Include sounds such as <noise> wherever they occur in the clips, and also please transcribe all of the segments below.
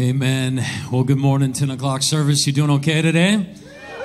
Amen. Well, good morning, 10 o'clock service. You doing okay today?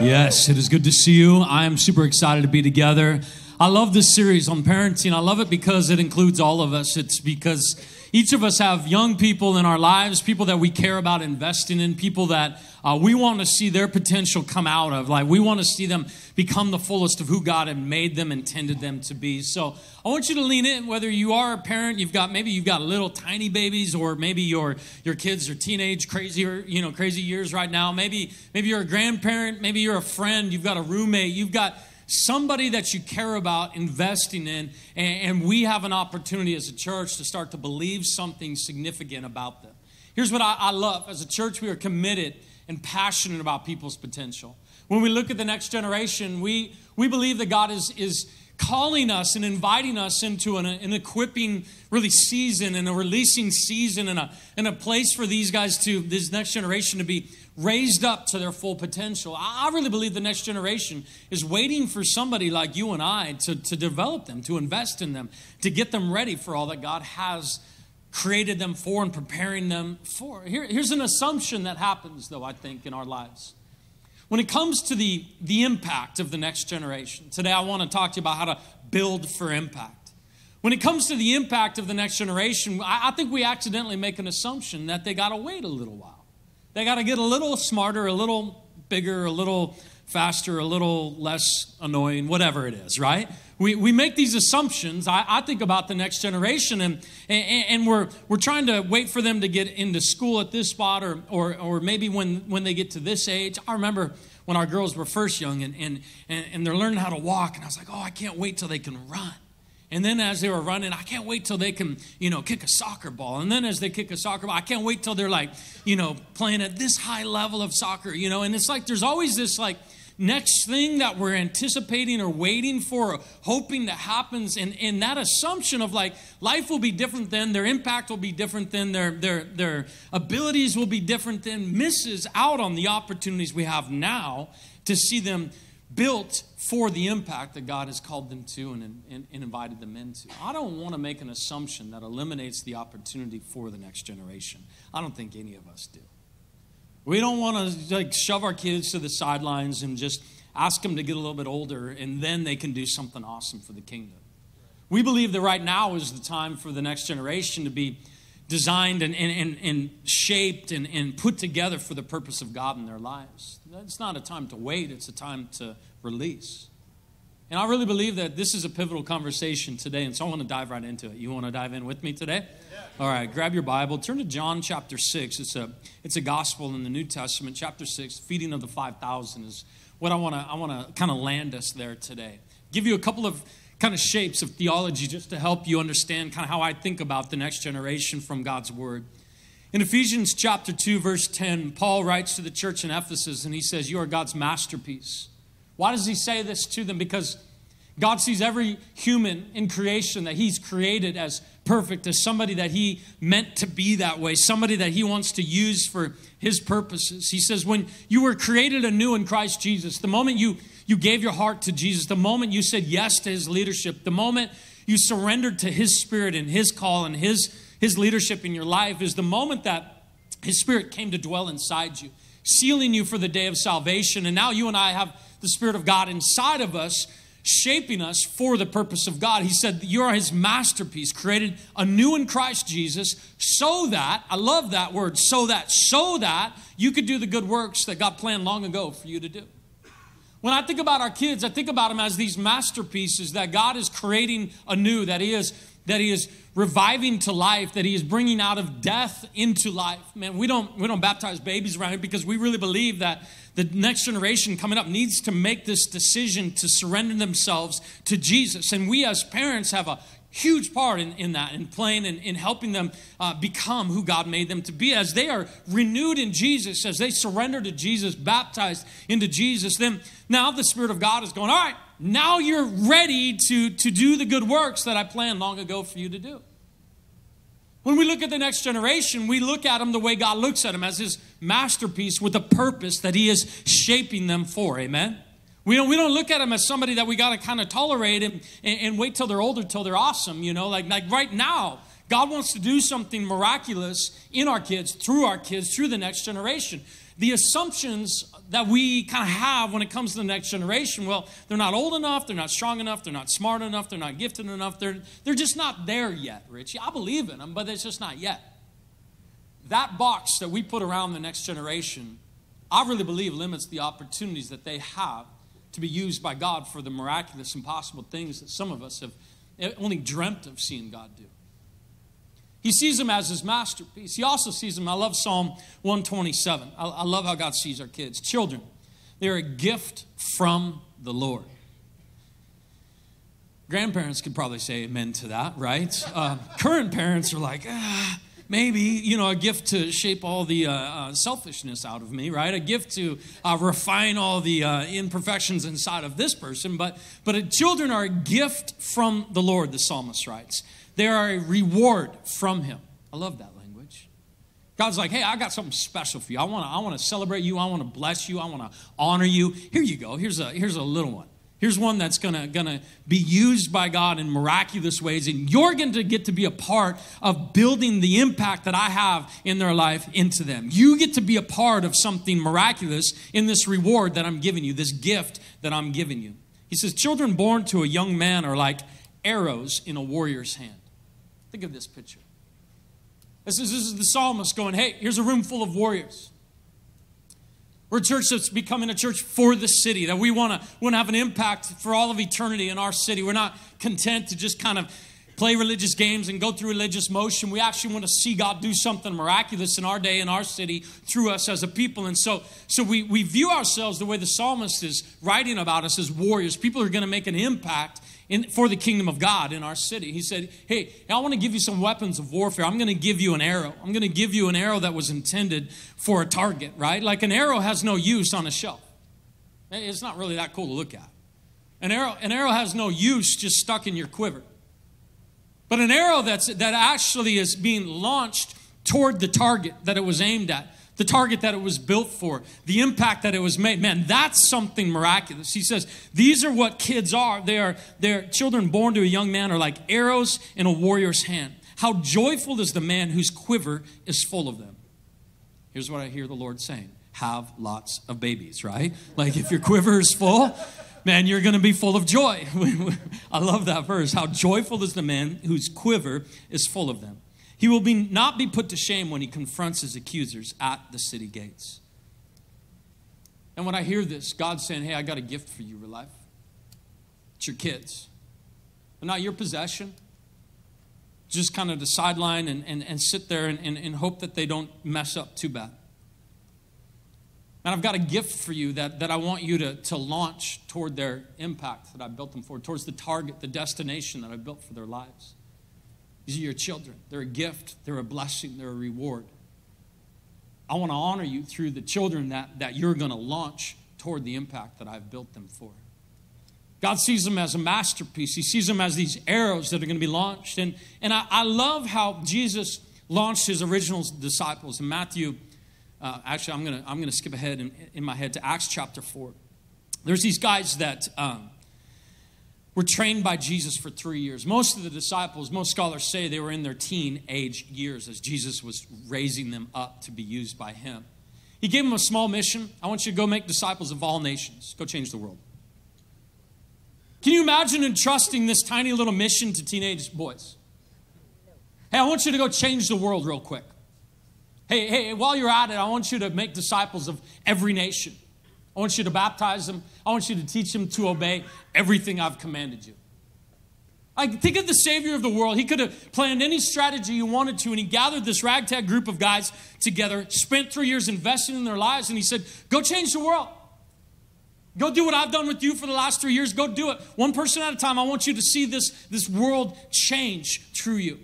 Yes, it is good to see you. I am super excited to be together. I love this series on parenting. I love it because it includes all of us. It's because each of us have young people in our lives, people that we care about investing in, people that uh, we want to see their potential come out of. Like we want to see them become the fullest of who God had made them, intended them to be. So I want you to lean in, whether you are a parent, you've got maybe you've got little tiny babies, or maybe your your kids are teenage crazy or you know crazy years right now. Maybe maybe you're a grandparent, maybe you're a friend, you've got a roommate, you've got somebody that you care about investing in, and, and, we have an opportunity as a church to start to believe something significant about them. Here's what I, I love as a church, we are committed and passionate about people's potential. When we look at the next generation, we, we believe that God is, is calling us and inviting us into an, an equipping really season and a releasing season and a, and a place for these guys to, this next generation to be raised up to their full potential. I really believe the next generation is waiting for somebody like you and I to, to develop them, to invest in them, to get them ready for all that God has created them for and preparing them for. Here, here's an assumption that happens, though, I think, in our lives. When it comes to the, the impact of the next generation, today I want to talk to you about how to build for impact. When it comes to the impact of the next generation, I, I think we accidentally make an assumption that they got to wait a little while. They got to get a little smarter, a little bigger, a little faster, a little less annoying, whatever it is, right? We, we make these assumptions. I, I think about the next generation, and, and, and, we're, we're trying to wait for them to get into school at this spot, or, or, or maybe when, when they get to this age. I remember when our girls were first young and, and, and they're learning how to walk, and I was like, oh, I can't wait till they can run. And then as they were running, I can't wait till they can, you know, kick a soccer ball. And then as they kick a soccer ball, I can't wait till they're like, you know, playing at this high level of soccer, you know. And it's like there's always this like next thing that we're anticipating or waiting for or hoping that happens. And, and that assumption of like life will be different then, their impact will be different then, their, their, their abilities will be different then, misses out on the opportunities we have now to see them built for the impact that God has called them to and, and, and, invited them into. I don't want to make an assumption that eliminates the opportunity for the next generation. I don't think any of us do. We don't want to like shove our kids to the sidelines and just ask them to get a little bit older and then they can do something awesome for the kingdom. We believe that right now is the time for the next generation to be designed and, and, and, shaped and, and put together for the purpose of God in their lives. It's not a time to wait, it's a time to release. And I really believe that this is a pivotal conversation today, and so I want to dive right into it. You want to dive in with me today? Yeah. All right, grab your Bible, turn to John chapter 6. It's a, it's a gospel in the New Testament, chapter 6, feeding of the 5,000 is what I want to I want to kind of land us there today. Give you a couple of kind of shapes of theology just to help you understand kind of how I think about the next generation from God's word. In Ephesians chapter 2 verse 10, Paul writes to the church in Ephesus and he says, "You are God's masterpiece." Why does he say this to them? Because God sees every human in creation that He's created as perfect, as somebody that He meant to be that way, somebody that He wants to use for His purposes. He says, When you were created anew in Christ Jesus, the moment you, you gave your heart to Jesus, the moment you said yes to His leadership, the moment you surrendered to His Spirit and His call and His, His leadership in your life, is the moment that His Spirit came to dwell inside you, sealing you for the day of salvation. And now you and I have the Spirit of God inside of us, shaping us for the purpose of God. He said, You are His masterpiece, created anew in Christ Jesus, so that, I love that word, so that, so that you could do the good works that God planned long ago for you to do. When I think about our kids, I think about them as these masterpieces that God is creating anew, that He is that he is reviving to life that he is bringing out of death into life. Man we don't we don't baptize babies around here because we really believe that the next generation coming up needs to make this decision to surrender themselves to jesus. And we as parents have a huge part in, in that in playing and in helping them uh, become who god made them to be as they are renewed in jesus as they surrender to jesus baptized into jesus then now the spirit of god is going all right now you're ready to, to do the good works that I planned long ago for you to do. When we look at the next generation, we look at them the way God looks at them as his masterpiece with a purpose that he is shaping them for. Amen? We don't, we don't look at them as somebody that we got to kind of tolerate and, and, and, wait till they're older till they're awesome, you know? Like, like right now, God wants to do something miraculous in our kids, through our kids, through the next generation. The assumptions that we kind of have when it comes to the next generation, well, they're not old enough, they're not strong enough, they're not smart enough, they're not gifted enough, they're, they're just not there yet, Richie. I believe in them, but it's just not yet. That box that we put around the next generation, I really believe limits the opportunities that they have to be used by God for the miraculous, impossible things that some of us have only dreamt of seeing God do. He sees them as his masterpiece. He also sees them. I love Psalm 127. I, I love how God sees our kids. Children, they're a gift from the Lord. Grandparents could probably say amen to that, right? Uh, current parents are like, ah, maybe you know a gift to shape all the uh, uh, selfishness out of me right? A gift to uh, refine all the uh, imperfections inside of this person. But but children are a gift from the lord the psalmist writes. They are a reward from him. I love that language. God's like hey i got something special for you. I want to i want to celebrate you. I want to bless you. I want to honor you. Here you go. Here's a here's a little one Here's one that's gonna, gonna be used by God in miraculous ways, and you're going to get to be a part of building the impact that I have in their life into them. You get to be a part of something miraculous in this reward that I'm giving you, this gift that I'm giving you. He says, Children born to a young man are like arrows in a warrior's hand. Think of this picture. This is, this is the psalmist going, Hey, here's a room full of warriors. We're a church that's becoming a church for the city, that we want to have an impact for all of eternity in our city. We're not content to just kind of play religious games and go through religious motion. We actually want to see God do something miraculous in our day, in our city, through us as a people. And so, so we, we view ourselves the way the psalmist is writing about us as warriors. People are going to make an impact in, for the kingdom of God in our city. He said, Hey, I want to give you some weapons of warfare. I'm going to give you an arrow. I'm going to give you an arrow that was intended for a target, right? Like an arrow has no use on a shelf. It's not really that cool to look at. An arrow, an arrow has no use just stuck in your quiver. But an arrow that's, that actually is being launched toward the target that it was aimed at the target that it was built for, the impact that it was made. Man, that's something miraculous. He says, these are what kids are. They are they're children born to a young man are like arrows in a warrior's hand. How joyful is the man whose quiver is full of them. Here's what I hear the Lord saying. Have lots of babies, right? Like if your quiver is full, man, you're going to be full of joy. <laughs> I love that verse. How joyful is the man whose quiver is full of them. He will be, not be put to shame when he confronts his accusers at the city gates. And when I hear this, God's saying, Hey, I got a gift for you, real life. It's your kids. They're not your possession. Just kind of to sideline and, and, and sit there and, and, and hope that they don't mess up too bad. And I've got a gift for you that, that I want you to, to launch toward their impact that I built them for, towards the target, the destination that I built for their lives. These are your children. They're a gift, they're a blessing, they're a reward. I want to honor you through the children that, that you're going to launch toward the impact that I've built them for. God sees them as a masterpiece. He sees them as these arrows that are going to be launched. And, and I, I love how Jesus launched his original disciples. In Matthew, uh, actually, I'm going to I'm to skip ahead in, in my head to Acts chapter 4. There's these guys that um, were trained by Jesus for three years. Most of the disciples, most scholars say they were in their teen age years as Jesus was raising them up to be used by him. He gave them a small mission. I want you to go make disciples of all nations, go change the world. Can you imagine entrusting this tiny little mission to teenage boys? Hey, I want you to go change the world real quick. Hey, hey, while you're at it, I want you to make disciples of every nation. I want you to baptize them. I want you to teach them to obey everything I've commanded you. I think of the Savior of the world. He could have planned any strategy he wanted to, and he gathered this ragtag group of guys together, spent three years investing in their lives, and he said, Go change the world. Go do what I've done with you for the last three years. Go do it. One person at a time. I want you to see this, this world change through you.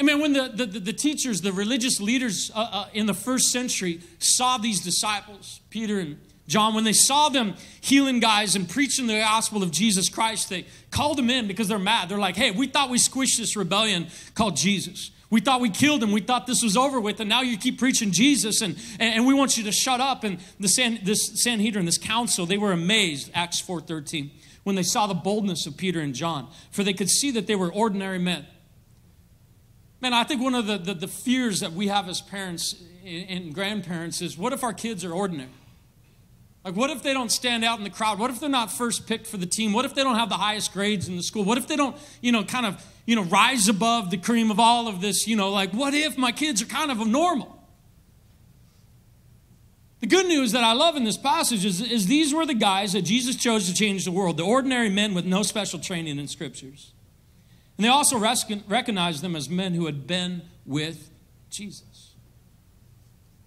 I mean, when the, the, the teachers, the religious leaders uh, uh, in the first century saw these disciples, Peter and John, when they saw them healing guys and preaching the gospel of Jesus Christ, they called them in because they're mad. They're like, hey, we thought we squished this rebellion called Jesus. We thought we killed him. We thought this was over with, and now you keep preaching Jesus, and, and, we want you to shut up. And the San, this Sanhedrin, this council, they were amazed, Acts 4.13, when they saw the boldness of Peter and John, for they could see that they were ordinary men Man, I think one of the, the, the fears that we have as parents and grandparents is what if our kids are ordinary? Like, what if they don't stand out in the crowd? What if they're not first picked for the team? What if they don't have the highest grades in the school? What if they don't, you know, kind of, you know, rise above the cream of all of this? You know, like, what if my kids are kind of normal? The good news that I love in this passage is, is these were the guys that Jesus chose to change the world, the ordinary men with no special training in scriptures. And they also recognized them as men who had been with Jesus.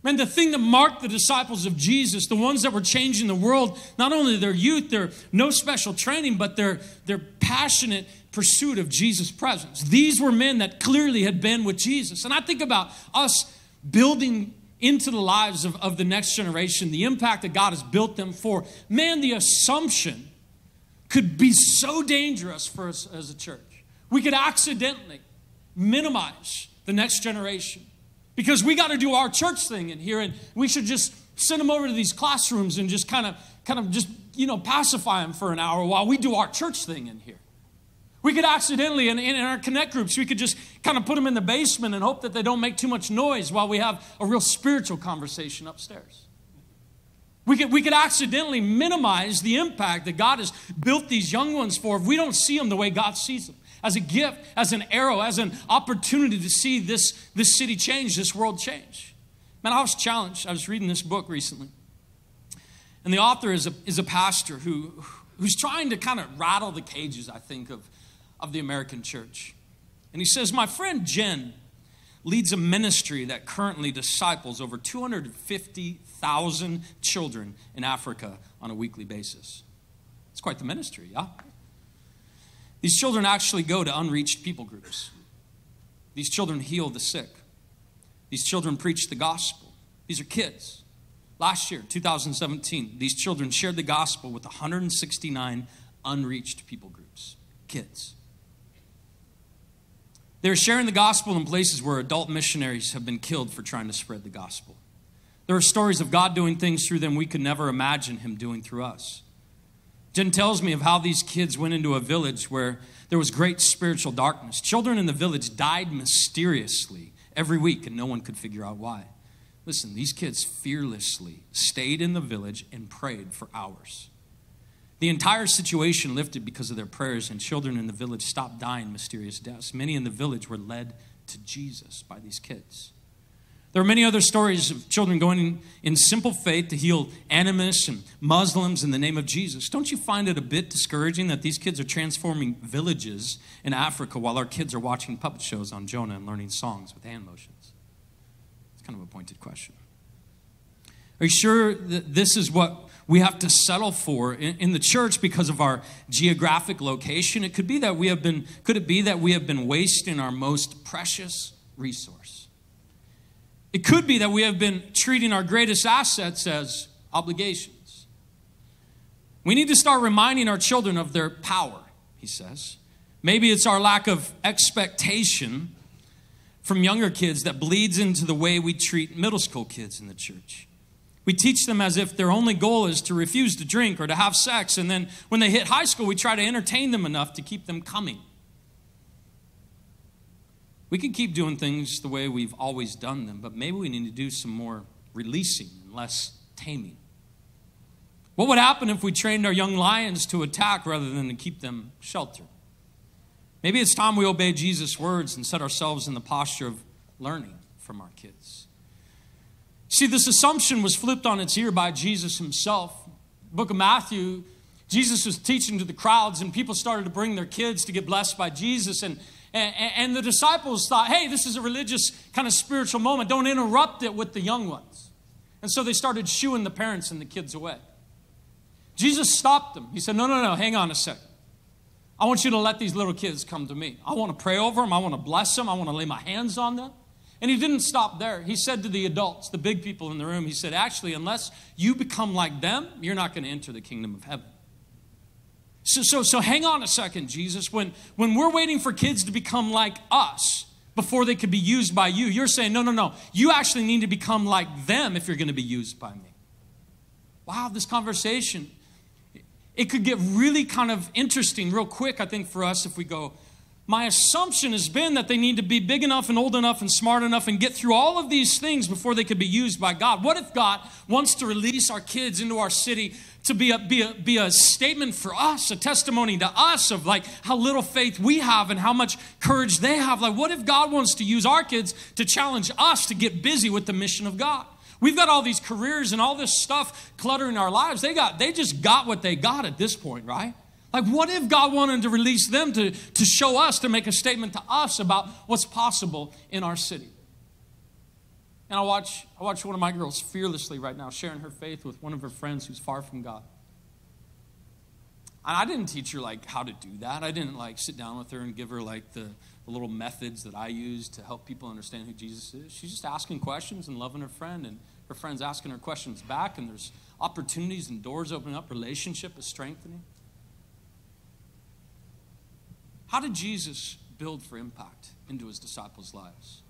Man, the thing that marked the disciples of Jesus, the ones that were changing the world, not only their youth, their no special training, but their, their passionate pursuit of Jesus' presence. These were men that clearly had been with Jesus. And I think about us building into the lives of, of the next generation, the impact that God has built them for. Man, the assumption could be so dangerous for us as a church. We could accidentally minimize the next generation because we got to do our church thing in here and we should just send them over to these classrooms and just kind of kind of just you know pacify them for an hour while we do our church thing in here. We could accidentally in, in our connect groups we could just kind of put them in the basement and hope that they don't make too much noise while we have a real spiritual conversation upstairs. We could, we could accidentally minimize the impact that God has built these young ones for if we don't see them the way God sees them as a gift, as an arrow, as an opportunity to see this, this city change, this world change. Man, I was challenged. I was reading this book recently. And the author is a, is a pastor who, who's trying to kind of rattle the cages, I think, of, of the American church. And he says, My friend Jen leads a ministry that currently disciples over 250,000 children in Africa on a weekly basis. It's quite the ministry, yeah? These children actually go to unreached people groups. These children heal the sick. These children preach the gospel. These are kids. Last year, 2017, these children shared the gospel with 169 unreached people groups. Kids. They're sharing the gospel in places where adult missionaries have been killed for trying to spread the gospel. There are stories of God doing things through them we could never imagine Him doing through us. Jen tells me of how these kids went into a village where there was great spiritual darkness. Children in the village died mysteriously every week, and no one could figure out why. Listen, these kids fearlessly stayed in the village and prayed for hours. The entire situation lifted because of their prayers, and children in the village stopped dying mysterious deaths. Many in the village were led to Jesus by these kids. There are many other stories of children going in, simple faith to heal animists and Muslims in the name of Jesus. Don't you find it a bit discouraging that these kids are transforming villages in Africa while our kids are watching puppet shows on Jonah and learning songs with hand motions? It's kind of a pointed question. Are you sure that this is what we have to settle for in, in the church because of our geographic location? It could be that we have been, could it be that we have been wasting our most precious resource? It could be that we have been treating our greatest assets as obligations. We need to start reminding our children of their power, he says. Maybe it's our lack of expectation from younger kids that bleeds into the way we treat middle school kids in the church. We teach them as if their only goal is to refuse to drink or to have sex, and then when they hit high school, we try to entertain them enough to keep them coming. We can keep doing things the way we've always done them, but maybe we need to do some more releasing and less taming. What would happen if we trained our young lions to attack rather than to keep them sheltered? Maybe it's time we obey Jesus' words and set ourselves in the posture of learning from our kids. See, this assumption was flipped on its ear by Jesus himself. Book of Matthew, Jesus was teaching to the crowds, and people started to bring their kids to get blessed by Jesus. And and, and the disciples thought, hey, this is a religious kind of spiritual moment. Don't interrupt it with the young ones. And so they started shooing the parents and the kids away. Jesus stopped them. He said, no, no, no, hang on a second. I want you to let these little kids come to me. I want to pray over them. I want to bless them. I want to lay my hands on them. And he didn't stop there. He said to the adults, the big people in the room, he said, actually, unless you become like them, you're not going to enter the kingdom of heaven. So, so, so hang on a second, Jesus. When, when we're waiting for kids to become like us before they could be used by you, you're saying, no, no, no. You actually need to become like them if you're going to be used by me. Wow, this conversation, it could get really kind of interesting real quick, I think, for us if we go, my assumption has been that they need to be big enough and old enough and smart enough and get through all of these things before they could be used by God. What if God wants to release our kids into our city to be a, be a, be a statement for us, a testimony to us of like how little faith we have and how much courage they have? Like, what if God wants to use our kids to challenge us to get busy with the mission of God? We've got all these careers and all this stuff cluttering our lives. They got, they just got what they got at this point, right? Like, what if God wanted to release them to, to show us, to make a statement to us about what's possible in our city? And I watch, I watch one of my girls fearlessly right now sharing her faith with one of her friends who's far from God. And I didn't teach her like how to do that. I didn't like sit down with her and give her like the, the little methods that I use to help people understand who Jesus is. She's just asking questions and loving her friend, and her friend's asking her questions back, and there's opportunities and doors opening up. Relationship is strengthening. How did Jesus build for impact into his disciples' lives?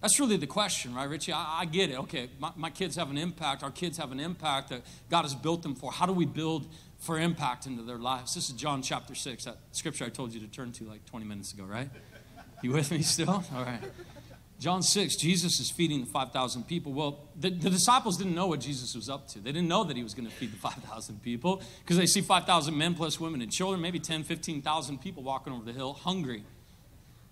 That's really the question, right, Richie? I, I get it. Okay, my, my, kids have an impact. Our kids have an impact that God has built them for. How do we build for impact into their lives? This is John chapter 6, that scripture I told you to turn to like 20 minutes ago, right? You with me still? All right. John 6, Jesus is feeding the 5,000 people. Well, the, the, disciples didn't know what Jesus was up to. They didn't know that he was going to feed the 5,000 people because they see 5,000 men plus women and children, maybe 10, 15,000 people walking over the hill hungry.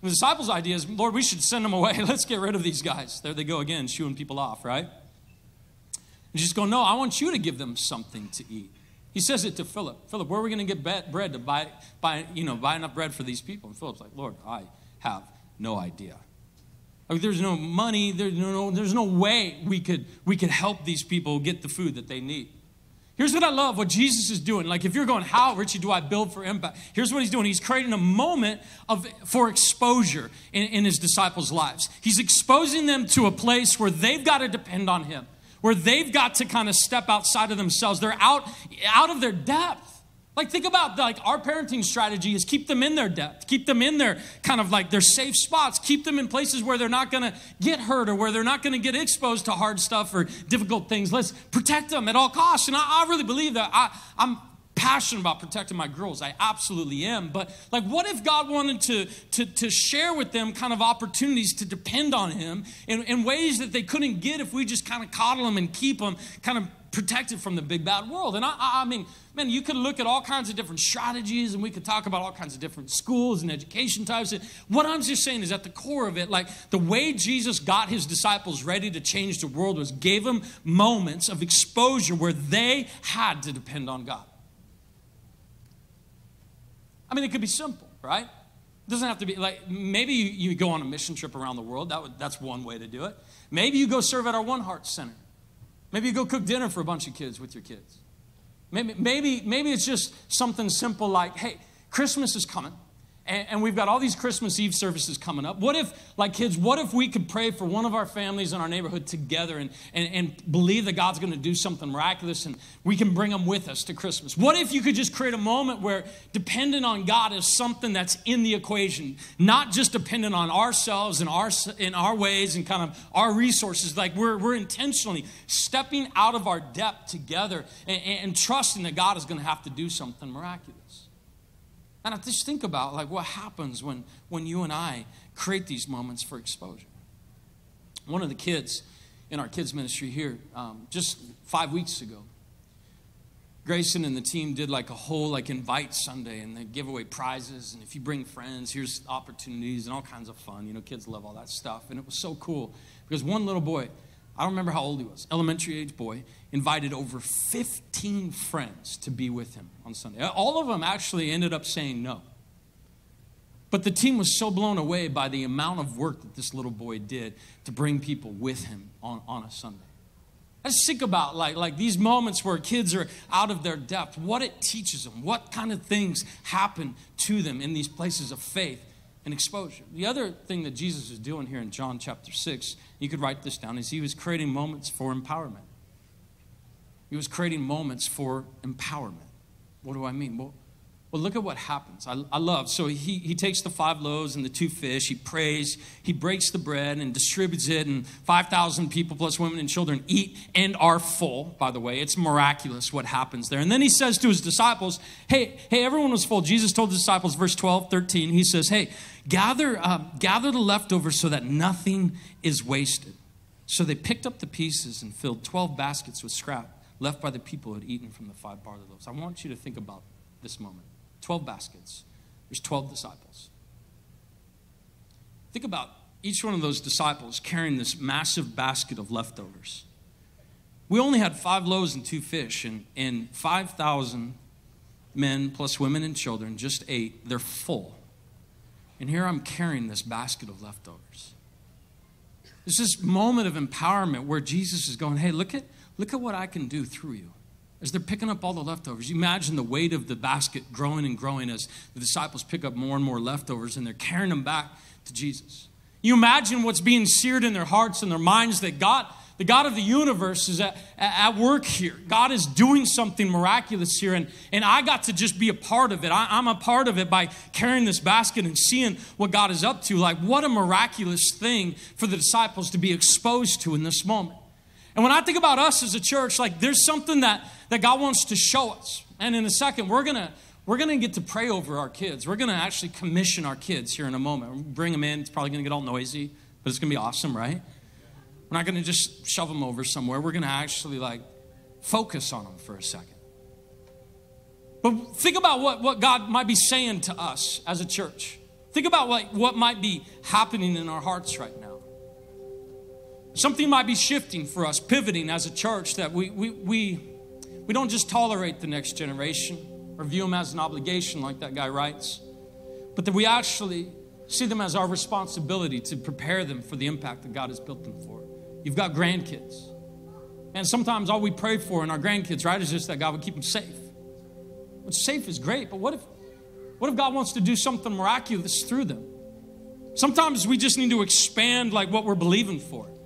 The disciples' idea is, Lord, we should send them away. <laughs> Let's get rid of these guys. There they go again, shooing people off, right? And Jesus go, no, I want you to give them something to eat. He says it to Philip. Philip, where are we going to get bread to buy, buy, you know, buy enough bread for these people? And Philip's like, Lord, I have no idea. Like there's no money, there's no, there's no way we could, we could help these people get the food that they need. Here's what I love what Jesus is doing. Like, if you're going, how, Richie, do I build for impact? Here's what he's doing. He's creating a moment of, for exposure in, in his disciples' lives. He's exposing them to a place where they've got to depend on him, where they've got to kind of step outside of themselves. They're out, out of their depth. Like think about like our parenting strategy is keep them in their depth, keep them in their kind of like their safe spots, keep them in places where they're not to get hurt or where they're not to get exposed to hard stuff or difficult things. Let's protect them at all costs. And I, I really believe that I, I'm passionate about protecting my girls. I absolutely am. But like, what if God wanted to, to, to share with them kind of opportunities to depend on Him in, in ways that they couldn't get if we just kind of coddle them and keep them kind of protected from the big bad world. And I, I, mean, man, you could look at all kinds of different strategies and we could talk about all kinds of different schools and education types. What I'm just saying is at the core of it, like the way Jesus got his disciples ready to change the world was gave them moments of exposure where they had to depend on God. I mean, it could be simple, right? It doesn't have to be like maybe you, you go on a mission trip around the world. That would, that's one way to do it. Maybe you go serve at our One Heart Center. Maybe you go cook dinner for a bunch of kids with your kids. Maybe, maybe, maybe it's just something simple like, hey, Christmas is coming and, and, we've got all these Christmas Eve services coming up. What if, like kids, what if we could pray for one of our families in our neighborhood together and, and, and believe that God's going to do something miraculous and we can bring them with us to Christmas? What if you could just create a moment where dependent on God is something that's in the equation, not just dependent on ourselves and our, in our ways and kind of our resources? Like we're, we're intentionally stepping out of our depth together and, and trusting that God is going to have to do something miraculous. And I just think about like what happens when, when you and I create these moments for exposure. One of the kids in our kids ministry here, um, just five weeks ago, Grayson and the team did like a whole like invite Sunday and they give away prizes and if you bring friends, here's opportunities and all kinds of fun. You know, kids love all that stuff. And it was so cool because one little boy, I don't remember how old he was, elementary age boy, invited over 15 friends to be with him on Sunday. All of them actually ended up saying no. But the team was so blown away by the amount of work that this little boy did to bring people with him on, on a Sunday. I just think about like, like these moments where kids are out of their depth, what it teaches them, what kind of things happen to them in these places of faith and exposure. The other thing that Jesus is doing here in John chapter 6, you could write this down, is he was creating moments for empowerment. He was creating moments for empowerment. What do I mean? Well, Well, look at what happens. I, I love. So he, he takes the five loaves and the two fish, he prays, he breaks the bread and distributes it, and 5,000 people plus women and children eat and are full, by the way. It's miraculous what happens there. And then he says to his disciples, Hey, hey, everyone was full. Jesus told the disciples, verse 12, 13, he says, Hey, gather, uh, gather the leftovers so that nothing is wasted. So they picked up the pieces and filled 12 baskets with scrap left by the people who had eaten from the five barley loaves. I want you to think about this moment. 12 baskets. There's 12 disciples. Think about each one of those disciples carrying this massive basket of leftovers. We only had five loaves and two fish, and, and 5,000 men plus women and children just ate. They're full. And here I'm carrying this basket of leftovers. It's this moment of empowerment where Jesus is going, hey, look at, look at what I can do through you as they're picking up all the leftovers. You imagine the weight of the basket growing and growing as the disciples pick up more and more leftovers and they're carrying them back to Jesus. You imagine what's being seared in their hearts and their minds that God, the God of the universe, is at, at work here. God is doing something miraculous here, and, and I got to just be a part of it. I, I'm a part of it by carrying this basket and seeing what God is up to. Like, what a miraculous thing for the disciples to be exposed to in this moment. And when I think about us as a church, like there's something that, that God wants to show us. And in a second, we're gonna we're gonna get to pray over our kids. We're gonna actually commission our kids here in a moment. Bring them in. It's probably gonna get all noisy, but it's gonna be awesome, right? We're not gonna just shove them over somewhere. We're gonna actually like focus on them for a second. But think about what, what God might be saying to us as a church. Think about what, what might be happening in our hearts right now. Something might be shifting for us, pivoting as a church that we, we, we, we don't just tolerate the next generation or view them as an obligation, like that guy writes, but that we actually see them as our responsibility to prepare them for the impact that God has built them for. You've got grandkids. And sometimes all we pray for in our grandkids, right, is just that God would keep them safe. Which safe is great, but what if what if God wants to do something miraculous through them? Sometimes we just need to expand like what we're believing for.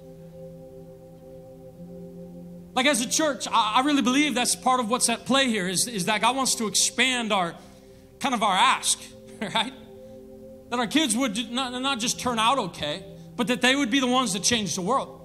Like as a church, I, I really believe that's part of what's at play here is, is that God wants to expand our kind of our ask, <laughs> right? That our kids would not, not just turn out okay, but that they would be the ones that change the world.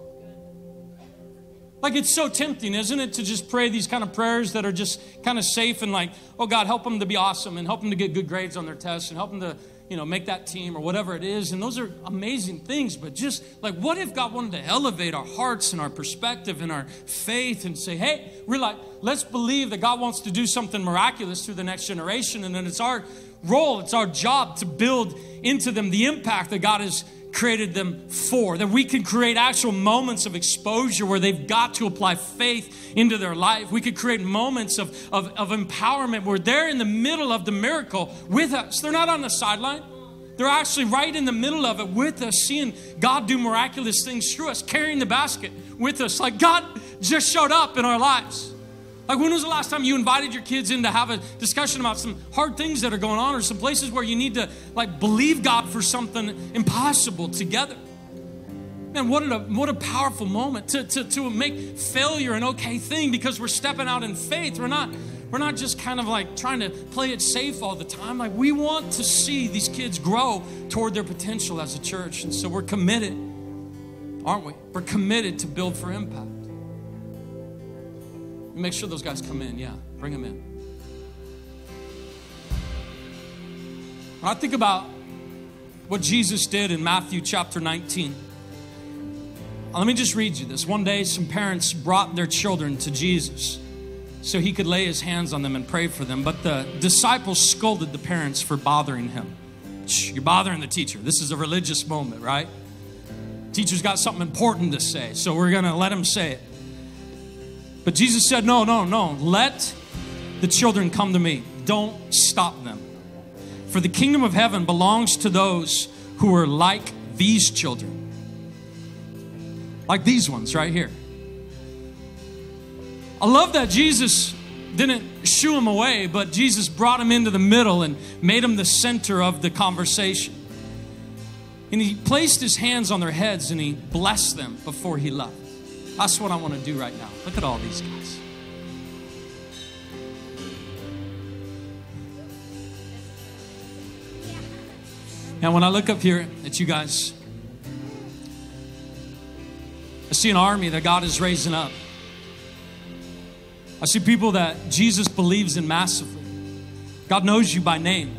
Like it's so tempting, isn't it, to just pray these kind of prayers that are just kind of safe and like, oh God, help them to be awesome and help them to get good grades on their tests and help them to you know, make that team or whatever it is. And those are amazing things. But just like, what if God wanted to elevate our hearts and our perspective and our faith and say, hey, we're like, let's believe that God wants to do something miraculous through the next generation. And then it's our role, it's our job to build into them the impact that God has created them for. That we can create actual moments of exposure where they've got to apply faith into their life. We could create moments of, of, of empowerment where they're in the middle of the miracle with us. They're not on the sideline. They're actually right in the middle of it with us, seeing God do miraculous things through us, carrying the basket with us. Like God just showed up in our lives. Like, when was the last time you invited your kids in to have a discussion about some hard things that are going on or some places where you need to, like, believe God for something impossible together? Man, what a, what a powerful moment to, to, to make failure an okay thing because we're stepping out in faith. We're not, we're not just kind of like trying to play it safe all the time. Like, we want to see these kids grow toward their potential as a church. And so we're committed, aren't we? We're committed to build for impact. Make sure those guys come in. Yeah, bring them in. When I think about what Jesus did in Matthew chapter 19, uh, let me just read you this. One day, some parents brought their children to Jesus so he could lay his hands on them and pray for them. But the disciples scolded the parents for bothering him. You're bothering the teacher. This is a religious moment, right? Teacher's got something important to say, so we're going to let him say it. But Jesus said, No, no, no. Let the children come to me. Don't stop them. For the kingdom of heaven belongs to those who are like these children. Like these ones right here. I love that Jesus didn't shoo them away, but Jesus brought them into the middle and made them the center of the conversation. And he placed his hands on their heads and he blessed them before he left. That's what I want to do right now. Look at all these guys. And when I look up here at you guys, I see an army that God is raising up. I see people that Jesus believes in massively. God knows you by name.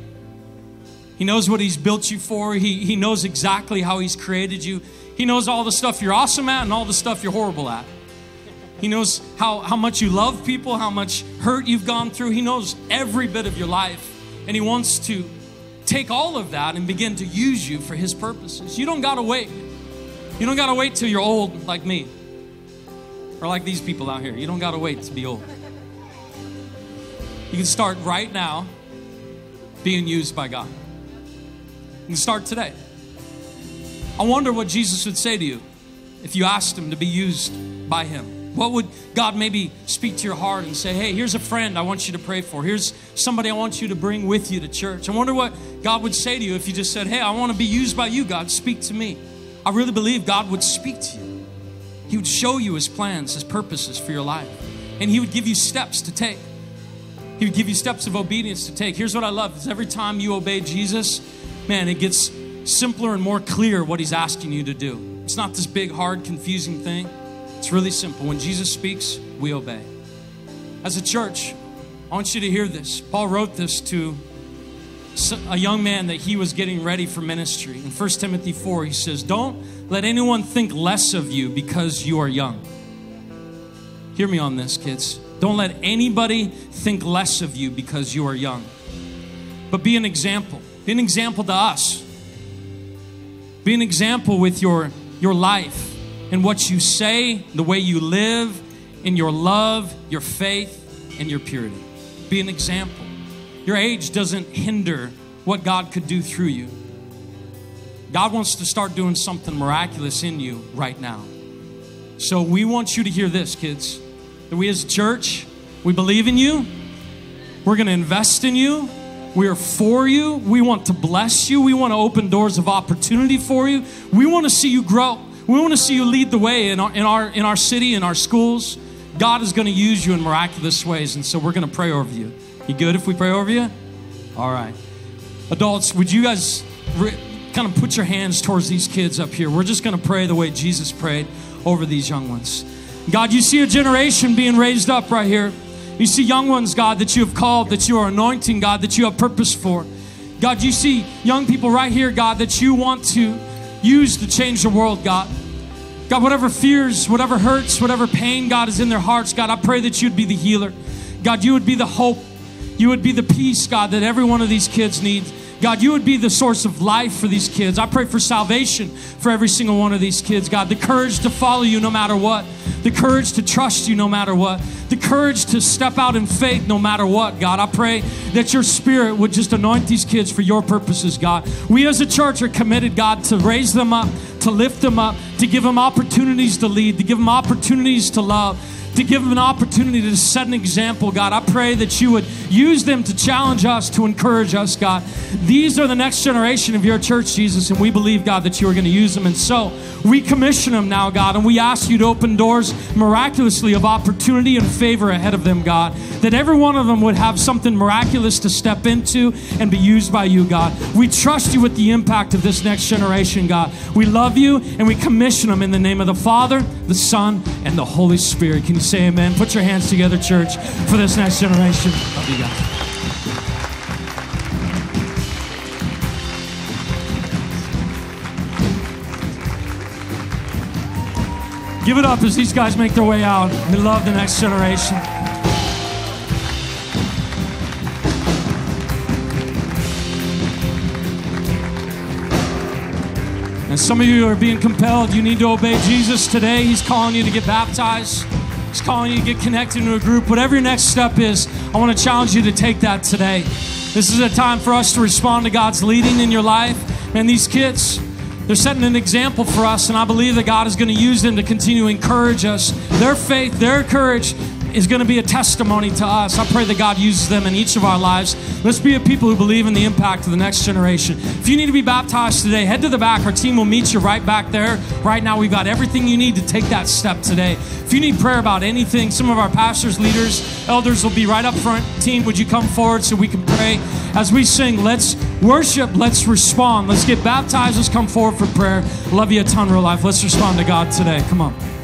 He knows what He's built you for. He, he knows exactly how He's created you. He knows all the stuff you're awesome at and all the stuff you're horrible at. He knows how, how much you love people, how much hurt you've gone through. He knows every bit of your life. And He wants to take all of that and begin to use you for His purposes. You don't got to wait. You don't got to wait till you're old like me or like these people out here. You don't got to wait to be old. You can start right now being used by God. You can start today. I wonder what Jesus would say to you if you asked him to be used by him. What would God maybe speak to your heart and say, hey, here's a friend I want you to pray for. Here's somebody I want you to bring with you to church. I wonder what God would say to you if you just said, hey, I want to be used by you, God. Speak to me. I really believe God would speak to you. He would show you his plans, his purposes for your life. And he would give you steps to take. He would give you steps of obedience to take. Here's what I love is every time you obey Jesus, man, it gets simpler and more clear what he's asking you to do. It's not this big, hard, confusing thing. It's really simple. When Jesus speaks, we obey. As a church, I want you to hear this. Paul wrote this to a young man that he was getting ready for ministry. In 1 Timothy 4, he says, Don't let anyone think less of you because you are young. Hear me on this, kids. Don't let anybody think less of you because you are young. But be an example. Be an example to us. Be an example with your, your life and what you say, the way you live, in your love, your faith, and your purity. Be an example. Your age doesn't hinder what God could do through you. God wants to start doing something miraculous in you right now. So we want you to hear this, kids. That we as a church, we believe in you. We're going to invest in you. We are for you. We want to bless you. We want to open doors of opportunity for you. We want to see you grow. We want to see you lead the way in our, in our, in our city, in our schools. God is going to use you in miraculous ways. And so we're going to pray over you. You good if we pray over you? All right. Adults, would you guys re- kind of put your hands towards these kids up here? We're just going to pray the way Jesus prayed over these young ones. God, you see a generation being raised up right here. You see young ones, God, that you have called, that you are anointing, God, that you have purpose for. God, you see young people right here, God, that you want to use to change the world, God. God, whatever fears, whatever hurts, whatever pain, God, is in their hearts, God, I pray that you'd be the healer. God, you would be the hope. You would be the peace, God, that every one of these kids needs. God, you would be the source of life for these kids. I pray for salvation for every single one of these kids, God. The courage to follow you no matter what, the courage to trust you no matter what, the courage to step out in faith no matter what, God. I pray that your spirit would just anoint these kids for your purposes, God. We as a church are committed, God, to raise them up, to lift them up, to give them opportunities to lead, to give them opportunities to love to give them an opportunity to set an example, God. I pray that you would use them to challenge us, to encourage us, God. These are the next generation of your church, Jesus, and we believe, God, that you are going to use them. And so we commission them now, God, and we ask you to open doors miraculously of opportunity and favor ahead of them, God. That every one of them would have something miraculous to step into and be used by you, God. We trust you with the impact of this next generation, God. We love you and we commission them in the name of the Father, the Son, and the Holy Spirit. Can you say amen? Put your hands together, church, for this next generation. Love you guys. Give it up as these guys make their way out. We love the next generation. And some of you are being compelled. You need to obey Jesus today. He's calling you to get baptized. He's calling you to get connected to a group. Whatever your next step is, I want to challenge you to take that today. This is a time for us to respond to God's leading in your life. And these kids, they're setting an example for us, and I believe that God is going to use them to continue to encourage us. Their faith, their courage is going to be a testimony to us. I pray that God uses them in each of our lives. Let's be a people who believe in the impact of the next generation. If you need to be baptized today, head to the back. Our team will meet you right back there. Right now, we've got everything you need to take that step today. If you need prayer about anything, some of our pastors, leaders, elders will be right up front. Team, would you come forward so we can pray? As we sing, let's worship, let's respond. Let's get baptized, let's come forward for prayer. Love you a ton, real life. Let's respond to God today. Come on.